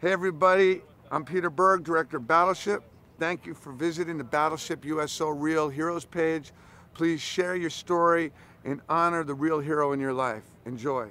Hey everybody, I'm Peter Berg, Director of Battleship. Thank you for visiting the Battleship USO Real Heroes page. Please share your story and honor the real hero in your life. Enjoy.